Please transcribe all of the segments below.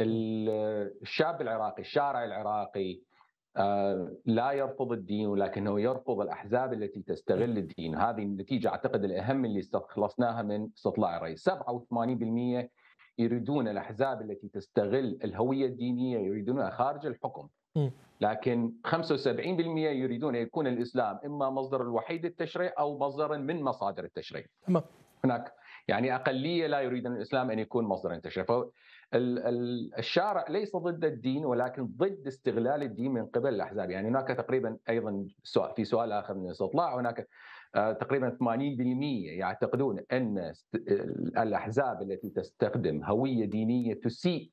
الشاب العراقي الشارع العراقي آه، لا يرفض الدين ولكنه يرفض الأحزاب التي تستغل الدين، هذه النتيجة أعتقد الأهم اللي استخلصناها من استطلاع الرئيس، 87% يريدون الأحزاب التي تستغل الهوية الدينية يريدونها خارج الحكم. لكن 75% يريدون يكون الإسلام إما مصدر الوحيد للتشريع أو مصدرا من مصادر التشريع. تمام. هناك. يعني أقلية لا يريد الإسلام أن يكون مصدر للتشريع، الشارع ليس ضد الدين ولكن ضد استغلال الدين من قبل الأحزاب، يعني هناك تقريبا أيضا سؤال في سؤال آخر من الاستطلاع هناك آه، تقريبا 80% يعتقدون أن الأحزاب التي تستخدم هوية دينية تسيء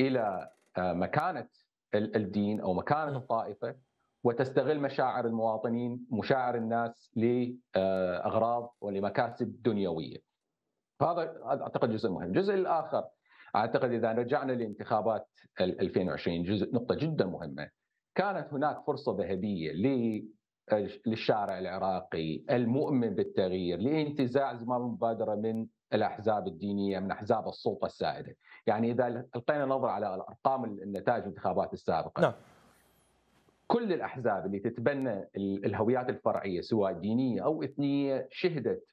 إلى آه، مكانة الدين أو مكانة الطائفة. وتستغل مشاعر المواطنين مشاعر الناس لأغراض ولمكاسب دنيوية. هذا أعتقد جزء مهم، الجزء الآخر أعتقد إذا رجعنا لانتخابات 2020 جزء نقطة جدا مهمة كانت هناك فرصة ذهبية للشارع العراقي المؤمن بالتغيير لانتزاع زمام المبادرة من الأحزاب الدينية من أحزاب السلطة السائدة، يعني إذا القينا نظرة على الارقام النتائج الانتخابات السابقة نعم. كل الأحزاب اللي تتبنى الهويات الفرعية سواء دينية أو إثنية شهدت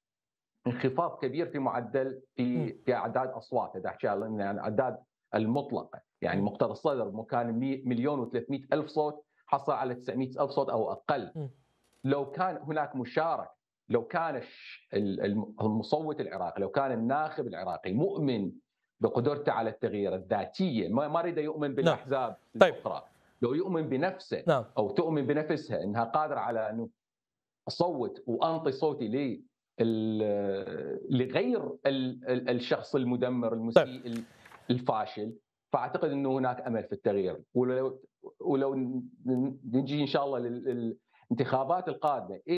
انخفاض كبير في معدل في في أعداد أصوات إذا أحكي عن الاعداد المطلقة. يعني مقتدى الصدر كان مليون و300 ألف صوت حصل على 900 ألف صوت أو أقل. لو كان هناك مشاركه لو كان المصوت العراقي لو كان الناخب العراقي مؤمن بقدرته على التغيير الذاتية ما اريد يؤمن نعم. بالأحزاب طيب. الأخرى. لو يؤمن بنفسه نعم. أو تؤمن بنفسها إنها قادرة على أنه أصوت وأنطي صوتي لي لغير الشخص المدمر المسيء طيب. الفاشل فأعتقد إنه هناك أمل في التغيير ولو ولو نجي إن شاء الله للانتخابات القادمة